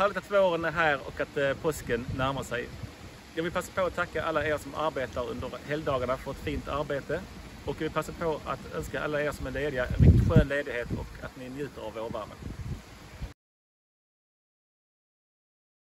Härligt att våren är här och att eh, påsken närmar sig. Jag vill passa på att tacka alla er som arbetar under helgdagarna för ett fint arbete. Och jag vill passa på att önska alla er som är lediga en riktigt skön ledighet och att ni njuter av vårvärmen.